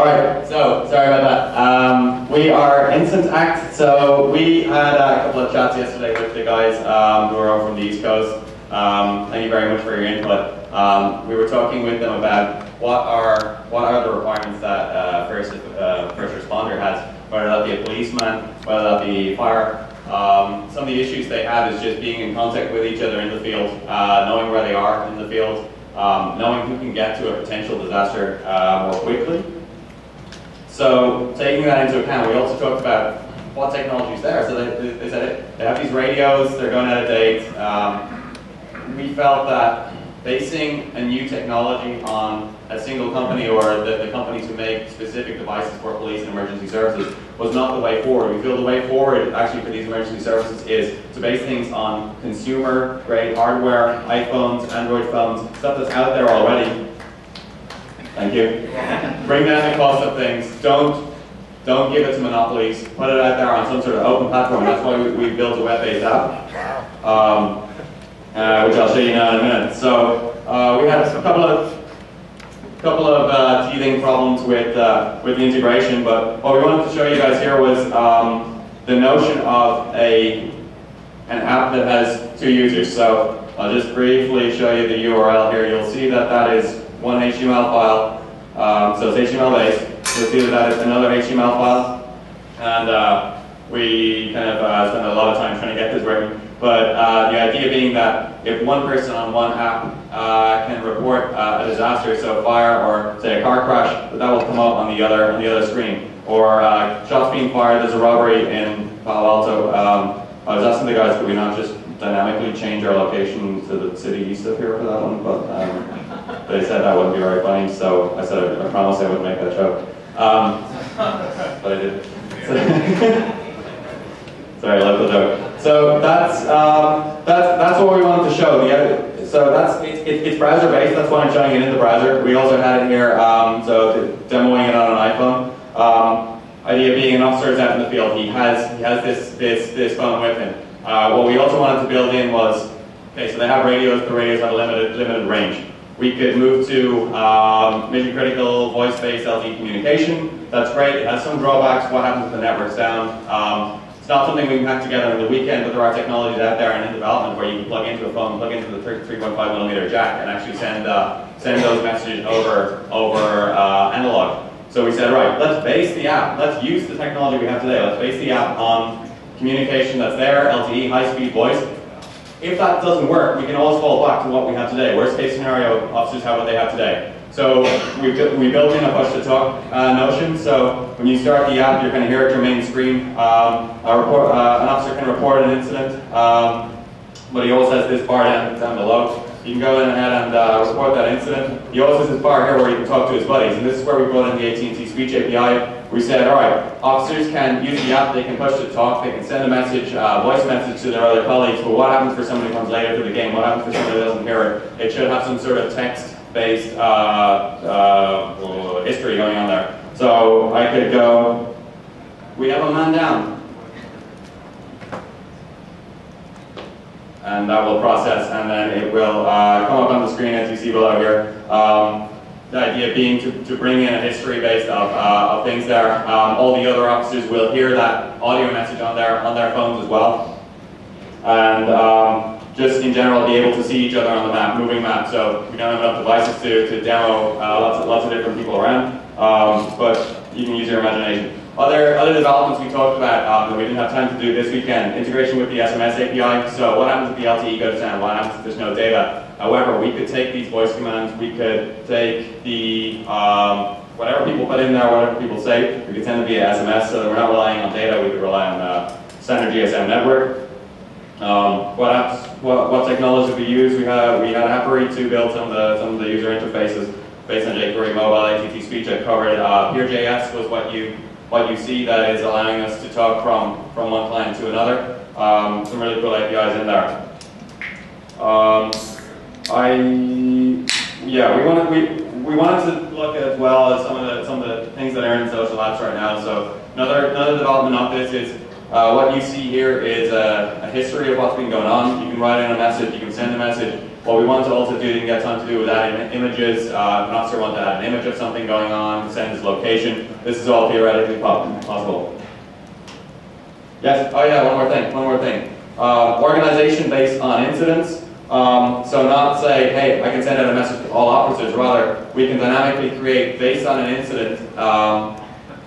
All right, so sorry about that. Um, we are InstantAct. So we had a couple of chats yesterday with the guys um, who are over from the East Coast. Um, thank you very much for your input. Um, we were talking with them about what are what are the requirements that uh, first uh, first responder has, whether that be a policeman, whether that be fire. Um, some of the issues they have is just being in contact with each other in the field, uh, knowing where they are in the field, um, knowing who can get to a potential disaster uh, more quickly. So taking that into account, we also talked about what technology is there. So they, they said they have these radios, they're going out of date. Um, we felt that basing a new technology on a single company or the, the companies who make specific devices for police and emergency services was not the way forward. We feel the way forward actually for these emergency services is to base things on consumer grade hardware, iPhones, Android phones, stuff that's out there already. Thank you. Bring down the cost of things. Don't don't give it to monopolies. Put it out there on some sort of open platform. That's why we, we built a web-based app, um, uh, which I'll show you now in a minute. So uh, we had a couple of couple of uh, teething problems with uh, with the integration, but what we wanted to show you guys here was um, the notion of a an app that has two users. So I'll just briefly show you the URL here. You'll see that that is one HTML file. Um, so it's HTML based. You'll see that is another HTML file, and uh, we kind of uh, spent a lot of time trying to get this working. But uh, the idea being that if one person on one app uh, can report uh, a disaster, so a fire or say a car crash, that, that will come up on the other on the other screen. Or uh, shots being fired, there's a robbery in Palo Alto. Um, I was asking the guys, could we not just dynamically change our location to the city east of here for that one? But um, they said that wouldn't be very funny, so I said I, I promised I wouldn't make that joke. Um, but I did. Sorry, local joke. So that's um, that's that's what we wanted to show. The, so that's it, it, it's browser based. That's why I'm showing it in the browser. We also had it here, um, so demoing it on an iPhone. Um, idea being an officer is out in the field. He has he has this this this phone with him. Uh, what we also wanted to build in was okay. So they have radios. The radios have a limited limited range. We could move to um, mission critical voice based LTE communication. That's great. It has some drawbacks. What happens if the network's down? Um, not something we can hack together on the weekend, but there are technologies out there and in development where you can plug into a phone, plug into the 3.5 millimeter jack, and actually send uh, send those messages over over uh, analog. So we said, right, let's base the app. Let's use the technology we have today. Let's base the app on communication that's there, LTE, high-speed voice. If that doesn't work, we can always fall back to what we have today. Worst case scenario, officers have what they have today. So we, we built in a push-to-talk uh, notion. So when you start the app, you're going to hear at your main screen. Um, report, uh, an officer can report an incident, um, but he also has this bar down, down below. You can go in ahead and uh, report that incident. He also has this bar here where you can talk to his buddies, and this is where we brought in the AT&T Speech API. We said, all right, officers can use the app, they can push to talk, they can send a message, uh, voice message to their other colleagues, but what happens for somebody who comes later to the game? What happens for somebody who doesn't hear it? It should have some sort of text based uh, uh, history going on there. So I could go, we have a man down. And that will process and then it will uh, come up on the screen as you see below here. Um, the idea being to, to bring in a history based of, uh, of things there. Um, all the other officers will hear that audio message on their, on their phones as well. And um, just in general be able to see each other on the map, moving map. So we don't have enough devices to, to demo uh, lots, of, lots of different people around, um, but you can use your imagination. Other, other developments we talked about um, that we didn't have time to do this weekend, integration with the SMS API. So what happens if the LTE goes down? What happens if there's no data? However, we could take these voice commands, we could take the, um, whatever people put in there, whatever people say, we could send it via SMS so that we're not relying on data, we could rely on the standard GSM network. Um, what apps, what, what technology we use? We had we had Appery to build some of the some of the user interfaces based on jQuery Mobile, AT&T Speech. I covered. Uh, PeerJS was what you what you see that is allowing us to talk from from one client to another. Um, some really cool APIs in there. Um, I yeah, we wanted we we wanted to look as well as some of the some of the things that are in social apps right now. So another another development of this is Uh, what you see here is a, a history of what's been going on. You can write in a message, you can send a message. What we want to also do, didn't get time to do with adding images. Uh, an officer wants to add an image of something going on, send his location. This is all theoretically possible. Yes. Oh yeah. One more thing. One more thing. Uh, organization based on incidents. Um, so not say, hey, I can send out a message to all officers. Rather, we can dynamically create based on an incident. Um,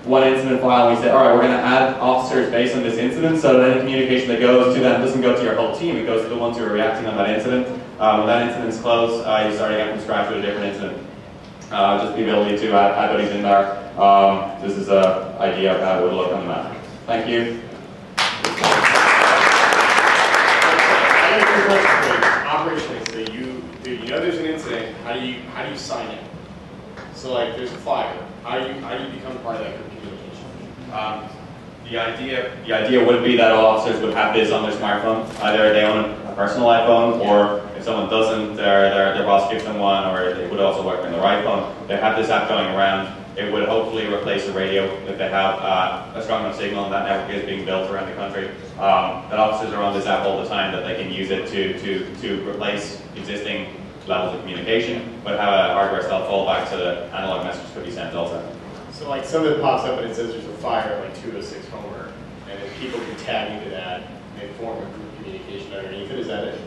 one incident file and we say, all right, we're going to add officers based on this incident so that any communication that goes to them doesn't go to your whole team, it goes to the ones who are reacting on that incident. Um, when that incident's closed, uh, you start again from scratch with a different incident. Uh, just the ability to add, add in there. Um, this is an idea of how it would look on the map. Thank you. Operationally, you, know there's an incident, how do you, sign in? So like, there's a fire, how do you, how do you become part of that group? Um, the idea, the idea would be that all officers would have this on their smartphone. Either they own a personal iPhone, or if someone doesn't, their, their, their boss gives them one, or it would also work on their iPhone. They have this app going around. It would hopefully replace the radio if they have uh, a strong enough signal and that network is being built around the country. Um, that officers are on this app all the time that they can use it to, to, to replace existing levels of communication, but have a hardware cell fallback so that analog messages could be sent also. So like something pops up and it says there's a fire like 206 Homer, and then people can tag into that and form a group communication underneath it, is that it?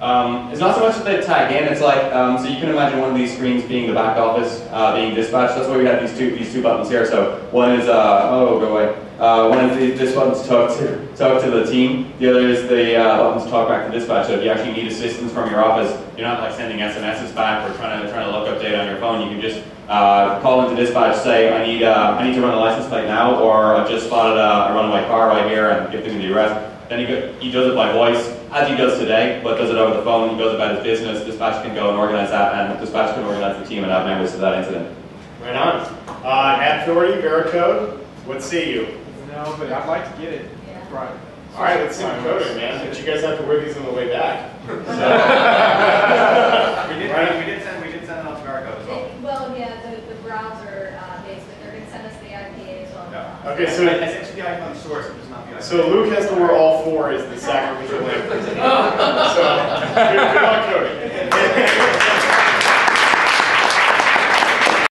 Um, it's not so much that they tag in. It's like um, so you can imagine one of these screens being the back office, uh, being dispatched. That's why we have these two these two buttons here. So one is uh, oh go away. Uh, one is the, this button's talk to talk to the team. The other is the uh, button's to talk back to dispatch. So if you actually need assistance from your office, you're not like sending SMSs back or trying to trying to look up data on your phone. You can just uh, call into dispatch, say I need uh, I need to run a license plate now, or I've just spotted a, a runaway car right here and give them the arrest. Then he, go, he does it by voice, as he does today, but does it over the phone. He goes about his business. Dispatch can go and organize that, and dispatch can organize the team and have members to that incident. Right on. Uh, Ad Authority, Veracode, what say you? No, but I'd like to get it. Right. All right, let's see the code man, but you guys have to wear these on the way back. We did, Right. we did Okay, so it's the icon source, it's not the icon. So Luke has to wear all four is the sacrificial lamb. so good luck Cody.